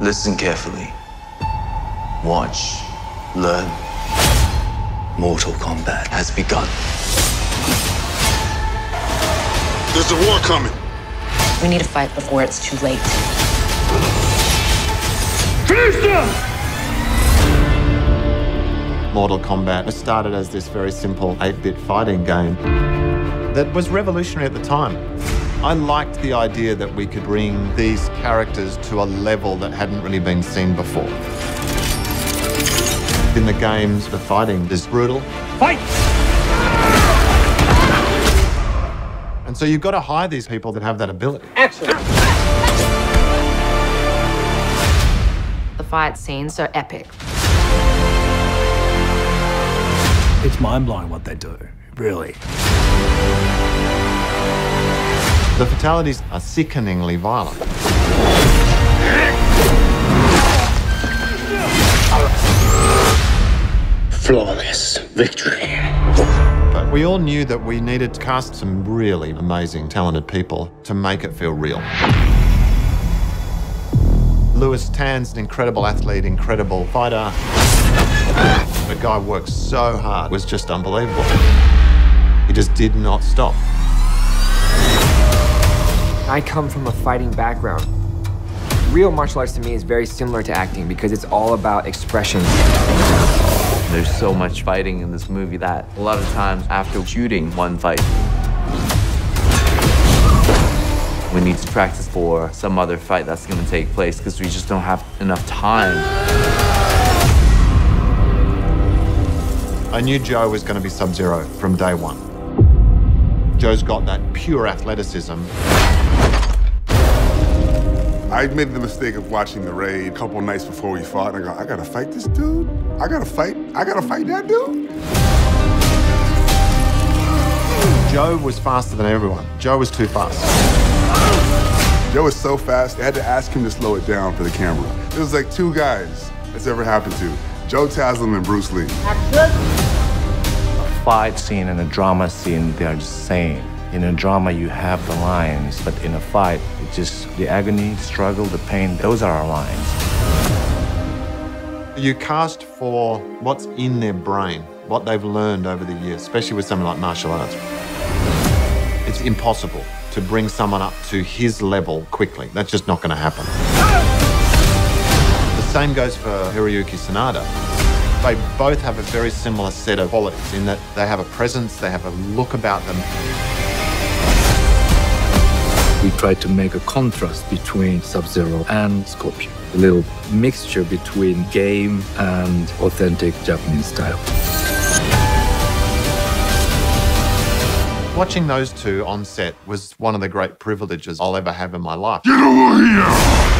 Listen carefully. Watch. Learn. Mortal Kombat has begun. There's a war coming. We need to fight before it's too late. Finish them! Mortal Kombat was started as this very simple 8-bit fighting game that was revolutionary at the time. I liked the idea that we could bring these characters to a level that hadn't really been seen before. In the games, the fighting is brutal. Fight! And so you've got to hire these people that have that ability. Action! The fight scenes are epic. It's mind-blowing what they do, really. The fatalities are sickeningly violent. Flawless victory. But we all knew that we needed to cast some really amazing, talented people to make it feel real. Lewis Tan's an incredible athlete, incredible fighter. The guy works so hard, it was just unbelievable. He just did not stop. I come from a fighting background. Real martial arts to me is very similar to acting because it's all about expression. There's so much fighting in this movie that a lot of times after shooting one fight, we need to practice for some other fight that's going to take place because we just don't have enough time. I knew Joe was going to be Sub-Zero from day one. Joe's got that pure athleticism. I made the mistake of watching The Raid a couple nights before we fought, and I go, I gotta fight this dude? I gotta fight, I gotta fight that dude? Joe was faster than everyone. Joe was too fast. Joe was so fast, they had to ask him to slow it down for the camera. It was like two guys that's ever happened to. Joe Taslim and Bruce Lee. A fight scene and a drama scene, they are the same. In a drama, you have the lines, but in a fight, it's just the agony, struggle, the pain, those are our lines. You cast for what's in their brain, what they've learned over the years, especially with something like martial arts. It's impossible to bring someone up to his level quickly. That's just not going to happen. The same goes for Hiroyuki Sanada. They both have a very similar set of qualities in that they have a presence, they have a look about them. We tried to make a contrast between Sub-Zero and Scorpion. A little mixture between game and authentic Japanese style. Watching those two on set was one of the great privileges I'll ever have in my life. Get over here!